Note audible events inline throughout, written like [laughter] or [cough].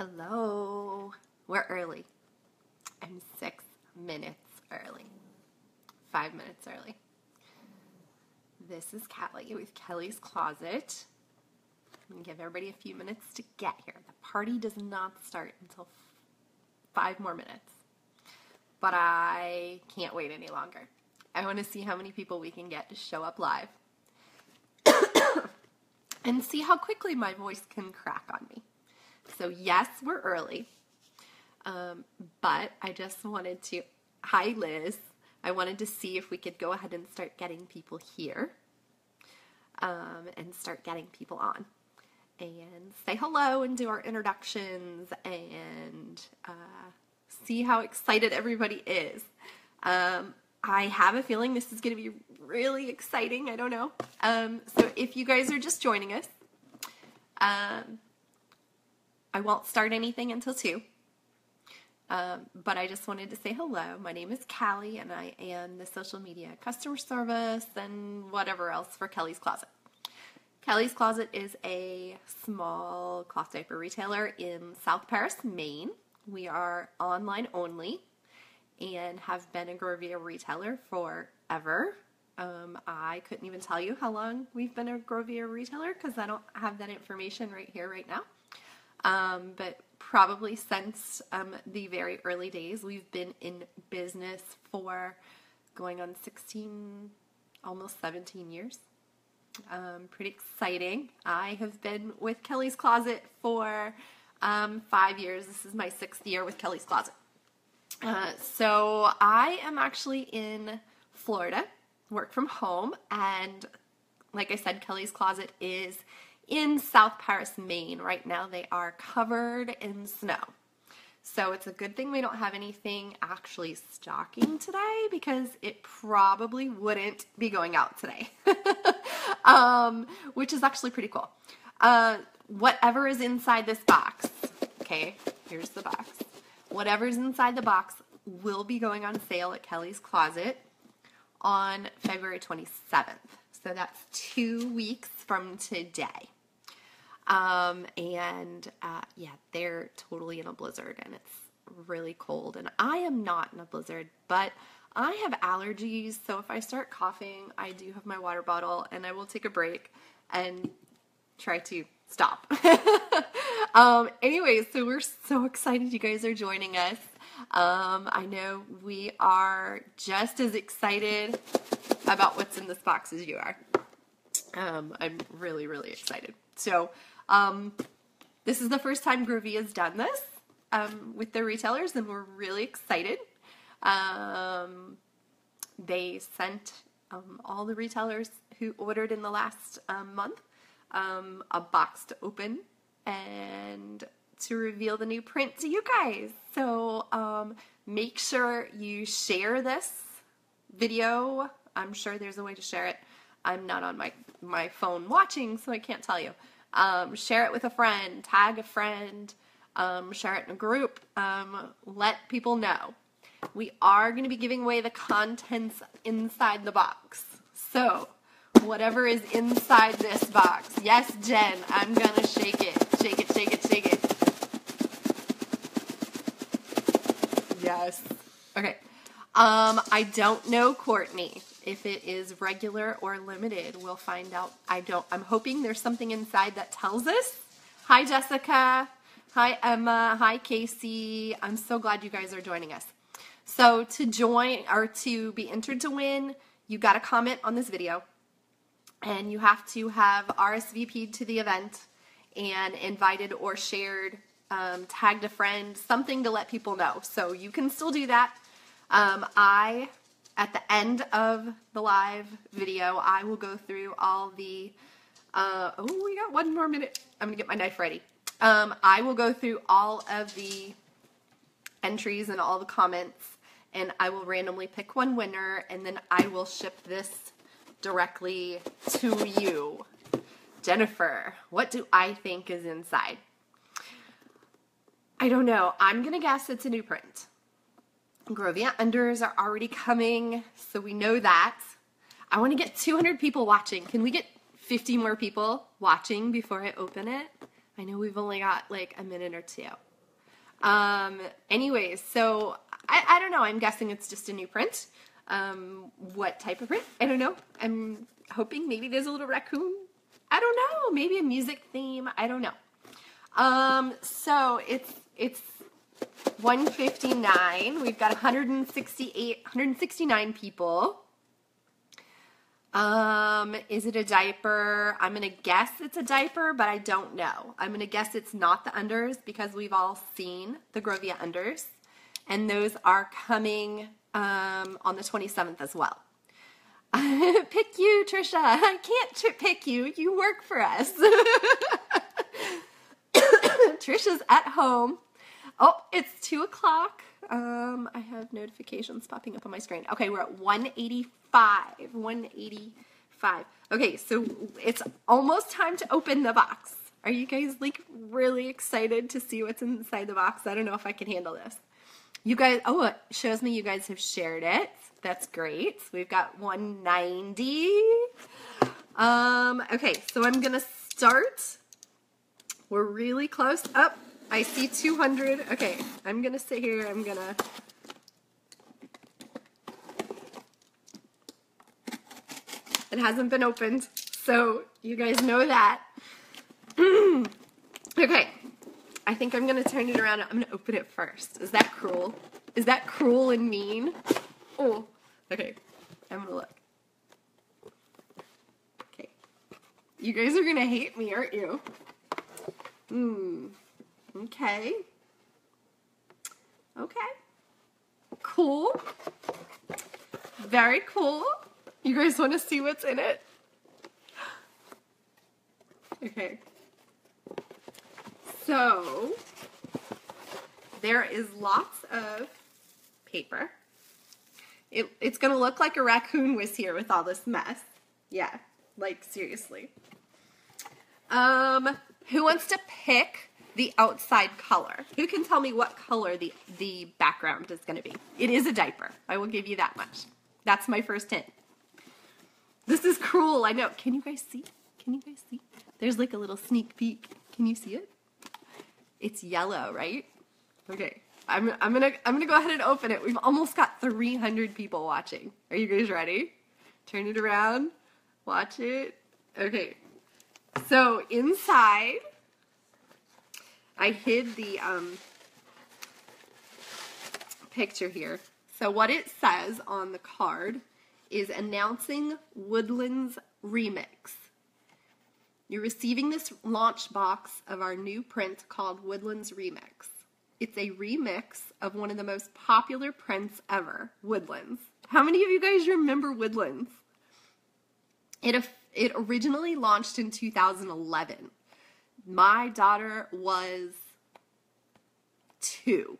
Hello. We're early. I'm six minutes early. Five minutes early. This is Kelly with Kelly's Closet. I'm going to give everybody a few minutes to get here. The party does not start until five more minutes. But I can't wait any longer. I want to see how many people we can get to show up live [coughs] and see how quickly my voice can crack on me. So, yes, we're early, um, but I just wanted to. Hi, Liz. I wanted to see if we could go ahead and start getting people here um, and start getting people on and say hello and do our introductions and uh, see how excited everybody is. Um, I have a feeling this is going to be really exciting. I don't know. Um, so if you guys are just joining us, um, I won't start anything until 2. Um, but I just wanted to say hello. My name is Callie, and I am the social media customer service and whatever else for Kelly's Closet. Kelly's Closet is a small cloth diaper retailer in South Paris, Maine. We are online only and have been a Grovia retailer forever. Um, I couldn't even tell you how long we've been a Grovia retailer because I don't have that information right here, right now. Um, but probably since um, the very early days, we've been in business for going on 16, almost 17 years. Um, pretty exciting. I have been with Kelly's Closet for um, five years. This is my sixth year with Kelly's Closet. Uh, so I am actually in Florida, work from home, and like I said, Kelly's Closet is in South Paris, Maine. Right now, they are covered in snow. So it's a good thing we don't have anything actually stocking today because it probably wouldn't be going out today, [laughs] um, which is actually pretty cool. Uh, whatever is inside this box, okay, here's the box. Whatever's inside the box will be going on sale at Kelly's Closet on February 27th. So that's two weeks from today. Um, and uh, yeah, they're totally in a blizzard and it's really cold. And I am not in a blizzard, but I have allergies. So if I start coughing, I do have my water bottle and I will take a break and try to stop. [laughs] um, anyway, so we're so excited you guys are joining us. Um, I know we are just as excited about what's in this box as you are. Um, I'm really, really excited. So, um, this is the first time Grovia has done this um, with their retailers, and we're really excited. Um, they sent um, all the retailers who ordered in the last um, month um, a box to open and to reveal the new print to you guys. So make sure you share this video. I'm sure there's a way to share it. I'm not on my, my phone watching, so I can't tell you. Um, share it with a friend, tag a friend, um, share it in a group, um, let people know. We are going to be giving away the contents inside the box. So, whatever is inside this box. Yes, Jen, I'm going to shake it. Shake it, shake it, shake it. Yes. Okay. Um, I don't know, Courtney if it is regular or limited. We'll find out. I don't, I'm hoping there's something inside that tells us. Hi, Jessica. Hi, Emma. Hi, Casey. I'm so glad you guys are joining us. So, to join or to be entered to win, you got to comment on this video and you have to have RSVP'd to the event and invited or shared, um, tagged a friend, something to let people know. So, you can still do that. Um, I at the end of the live video, I will go through all the, uh, oh, we got one more minute. I'm going to get my knife ready. Um, I will go through all of the entries and all the comments, and I will randomly pick one winner, and then I will ship this directly to you. Jennifer, what do I think is inside? I don't know. I'm going to guess it's a new print. Grovia unders are already coming, so we know that. I want to get 200 people watching. Can we get 50 more people watching before I open it? I know we've only got like a minute or two. Um, anyways, so I, I don't know. I'm guessing it's just a new print. Um, what type of print? I don't know. I'm hoping maybe there's a little raccoon. I don't know. Maybe a music theme. I don't know. Um, so it's it's 159. We've got 168, 169 people. Um, is it a diaper? I'm gonna guess it's a diaper, but I don't know. I'm gonna guess it's not the unders because we've all seen the Grovia unders, and those are coming um, on the 27th as well. [laughs] pick you, Trisha. I can't pick you. You work for us. [laughs] Trisha's at home. Oh, it's two o'clock. Um, I have notifications popping up on my screen. Okay, we're at 185. 185. Okay, so it's almost time to open the box. Are you guys like really excited to see what's inside the box? I don't know if I can handle this. You guys, oh, it shows me you guys have shared it. That's great. We've got 190. Um, okay, so I'm gonna start. We're really close. Up. Oh, I see 200. Okay, I'm gonna sit here. I'm gonna. It hasn't been opened, so you guys know that. [clears throat] okay, I think I'm gonna turn it around. I'm gonna open it first. Is that cruel? Is that cruel and mean? Oh, okay. I'm gonna look. Okay. You guys are gonna hate me, aren't you? Hmm. Okay. Okay. Cool. Very cool. You guys want to see what's in it? Okay. So, there is lots of paper. It, it's going to look like a raccoon was here with all this mess. Yeah, like seriously. Um, who wants to pick the outside color? Who can tell me what color the, the background is going to be? It is a diaper. I will give you that much. That's my first hint. This is cruel, I know. Can you guys see? Can you guys see? There's like a little sneak peek. Can you see it? It's yellow, right? Okay. I'm, I'm gonna I'm gonna go ahead and open it. We've almost got 300 people watching. Are you guys ready? Turn it around. Watch it. Okay. So inside, I hid the um, picture here. So what it says on the card is announcing Woodlands Remix. You're receiving this launch box of our new print called Woodlands Remix. It's a remix of one of the most popular prints ever, Woodlands. How many of you guys remember Woodlands? It, it originally launched in 2011. My daughter was two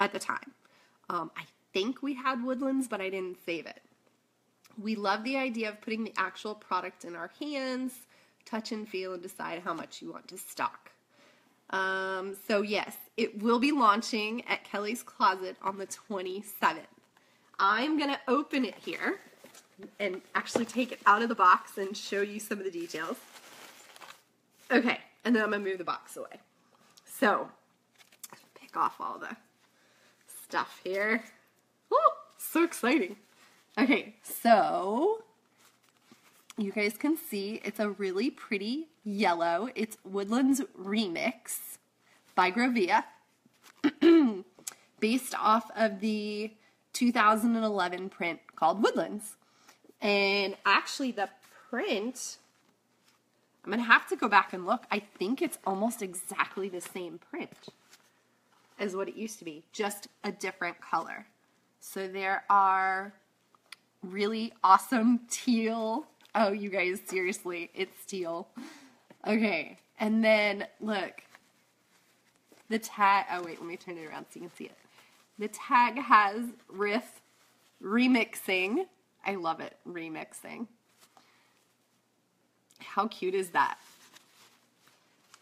at the time. Um, I think we had Woodlands, but I didn't save it. We love the idea of putting the actual product in our hands, touch and feel, and decide how much you want to stock. Um, so, yes, it will be launching at Kelly's Closet on the 27th. I'm going to open it here and actually take it out of the box and show you some of the details. Okay, and then I'm going to move the box away. So, pick off all the stuff here. Oh, so exciting. Okay, so you guys can see it's a really pretty yellow. It's Woodlands Remix by Grovia, [clears throat] based off of the 2011 print called Woodlands. And actually, the print, I'm going to have to go back and look. I think it's almost exactly the same print as what it used to be, just a different color. So there are really awesome teal. Oh, you guys, seriously, it's teal. Okay, and then look, the tag. Oh, wait, let me turn it around so you can see it. The tag has riff remixing. I love it, remixing. How cute is that?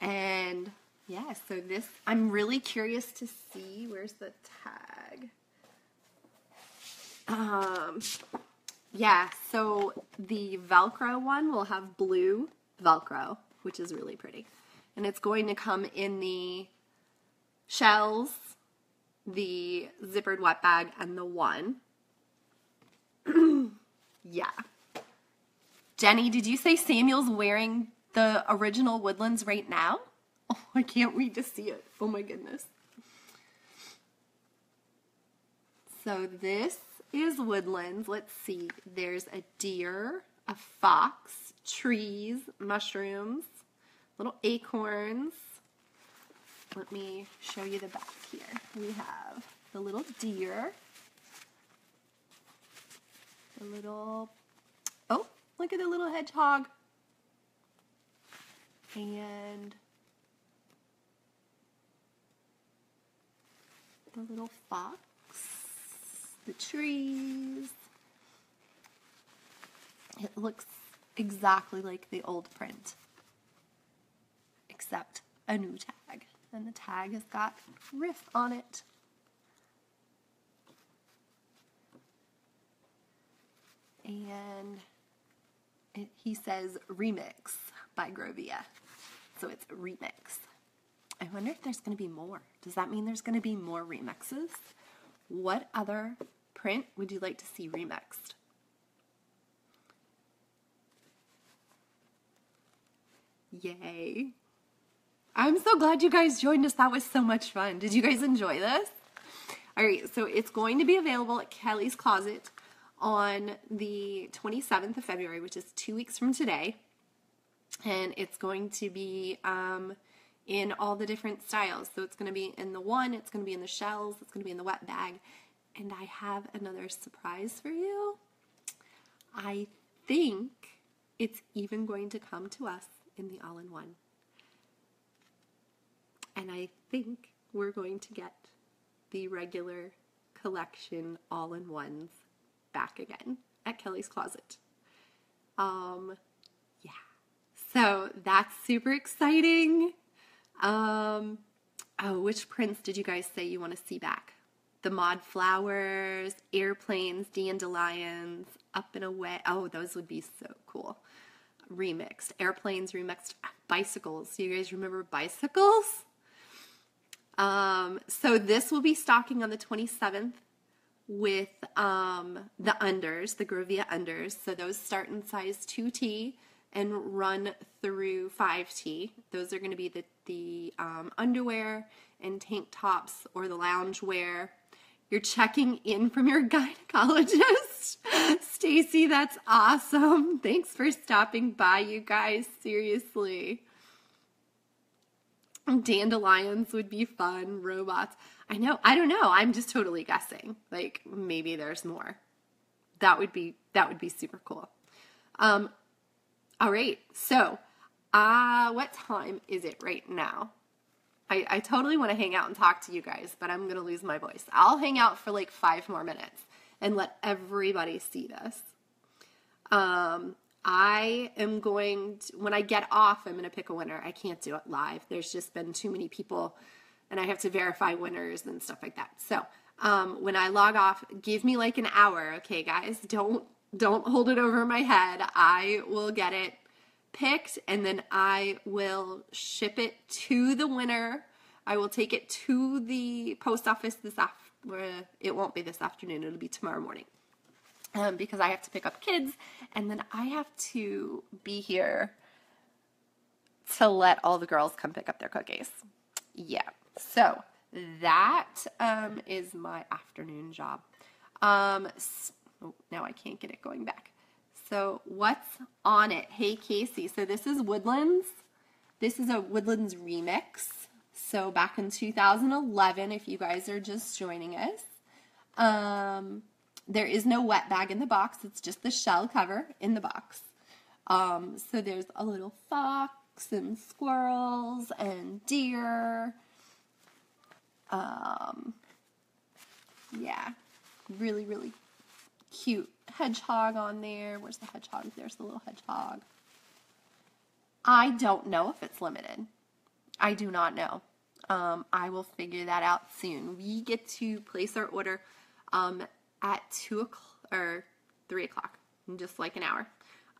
And yeah, so this, I'm really curious to see, where's the tag? Um, yeah, so the Velcro one will have blue Velcro, which is really pretty. And it's going to come in the shells, the zippered wet bag and the one. [clears throat] yeah. Jenny, did you say Samuel's wearing the original Woodlands right now? Oh, I can't wait to see it. Oh my goodness. So this is Woodlands. Let's see. There's a deer, a fox, trees, mushrooms, little acorns. Let me show you the back here. We have the little deer, the little, look at the little hedgehog, and the little fox, the trees. It looks exactly like the old print, except a new tag. And the tag has got Riff on it. And he says Remix by Grovia. So it's Remix. I wonder if there's going to be more. Does that mean there's going to be more remixes? What other print would you like to see remixed? Yay. I'm so glad you guys joined us. That was so much fun. Did you guys enjoy this? All right, so it's going to be available at Kelly's Closet on the 27th of February, which is two weeks from today. And it's going to be um, in all the different styles. So it's going to be in the one, it's going to be in the shells, it's going to be in the wet bag. And I have another surprise for you. I think it's even going to come to us in the all in one. And I think we're going to get the regular collection all in ones back again at Kelly's Closet. Um, yeah. So that's super exciting. Um, oh, which prints did you guys say you want to see back? The Mod Flowers, Airplanes, Dandelions, Up and Away. Oh, those would be so cool. Remixed. Airplanes remixed. Bicycles. You guys remember bicycles? Um, so this will be stocking on the 27th with um, the unders, the Grovia unders. So those start in size 2T and run through 5T. Those are going to be the, the um, underwear and tank tops or the lounge wear. You're checking in from your [laughs] gynecologist. Stacy, that's awesome. Thanks for stopping by, you guys. Seriously. Dandelions would be fun. Robots. I know. I don't know. I'm just totally guessing. Like maybe there's more. That would be that would be super cool. Um all right. So, uh what time is it right now? I, I totally want to hang out and talk to you guys, but I'm going to lose my voice. I'll hang out for like five more minutes and let everybody see this. Um, I am going to, when I get off, I'm going to pick a winner. I can't do it live. There's just been too many people and I have to verify winners and stuff like that. So, um, when I log off, give me like an hour, okay, guys? Don't don't hold it over my head. I will get it picked and then I will ship it to the winner. I will take it to the post office this afternoon. It won't be this afternoon. It'll be tomorrow morning um, because I have to pick up kids and then I have to be here to let all the girls come pick up their cookies. Yeah. So that um, is my afternoon job. Um, oh, now I can't get it going back. So what's on it? Hey Casey. So this is Woodlands. This is a Woodlands remix. So back in 2011, if you guys are just joining us. Um, there is no wet bag in the box. It's just the shell cover in the box. Um, so there's a little fox and squirrels and deer. Um, yeah, really, really cute hedgehog on there. Where's the hedgehog? There's the little hedgehog. I don't know if it's limited. I do not know. Um, I will figure that out soon. We get to place our order um, at two o'clock or three o'clock, in just like an hour.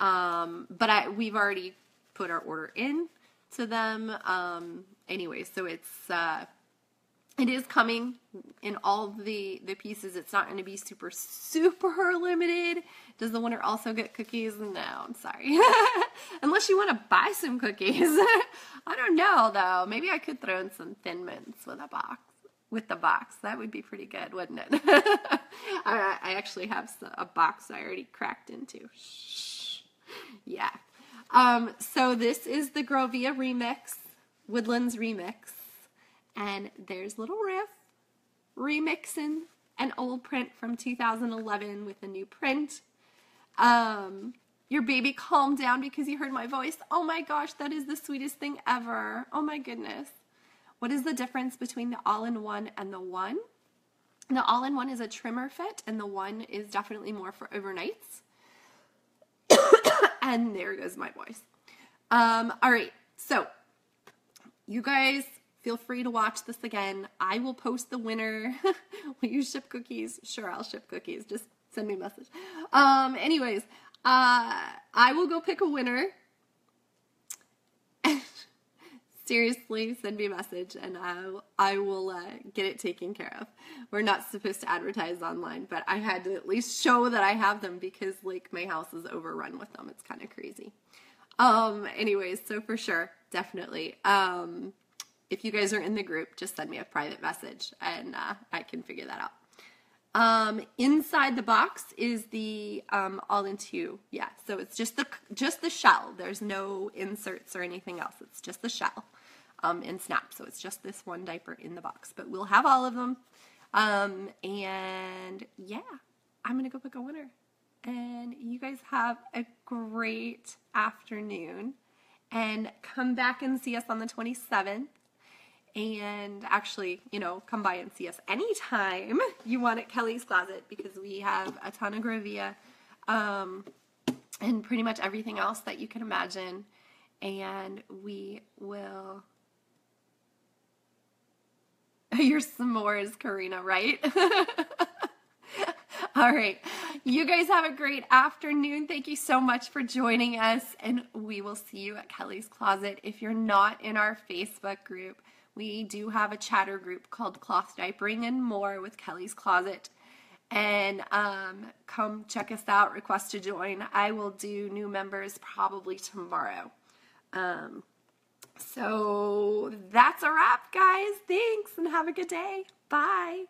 Um, but I we've already put our order in to them um, anyway, so it's uh, it is coming in all the the pieces. It's not going to be super super limited. Does the winner also get cookies? No, I'm sorry. [laughs] Unless you want to buy some cookies. [laughs] I don't know though. Maybe I could throw in some thin mints with a box. With the box, that would be pretty good, wouldn't it? [laughs] I, I, actually have a box I already cracked into. Shh. Yeah. Um, so this is the Grovia remix, Woodlands remix. And there's Little Riff remixing an old print from 2011 with a new print. Um, your baby calmed down because you heard my voice. Oh my gosh, that is the sweetest thing ever. Oh my goodness. What is the difference between the all in one and the one? The all in one is a trimmer fit, and the one is definitely more for overnights. [coughs] and there goes my voice. Um, all right, so you guys Feel free to watch this again. I will post the winner. [laughs] will you ship cookies? Sure, I'll ship cookies. Just send me a message. Um, anyways, uh, I will go pick a winner. [laughs] Seriously, send me a message and I, I will uh, get it taken care of. We're not supposed to advertise online, but I had to at least show that I have them because like my house is overrun with them. It's kind of crazy. Um, anyways, so for sure, definitely. Um, if you guys are in the group, just send me a private message and uh, I can figure that out. Um, inside the box is the um, all into yeah. So it's just the just the shell. There's no inserts or anything else. It's just the shell um, in Snap. So it's just this one diaper in the box. But we'll have all of them. Um, and yeah, I'm gonna go pick a winner. And you guys have a great afternoon. And come back and see us on the 27th and actually, you know, come by and see us anytime you want at Kelly's Closet because we have a ton of Grovia um, and pretty much everything else that you can imagine. And we will. [laughs] Your s'mores, Karina, right? [laughs] All right. You guys have a great afternoon. Thank you so much for joining us, and we will see you at Kelly's Closet. If you're not in our Facebook group, we do have a chatter group called Cloth Diapering and More with Kelly's Closet. And um, come check us out, request to join. I will do new members probably tomorrow. Um, so that's a wrap, guys. Thanks and have a good day. Bye.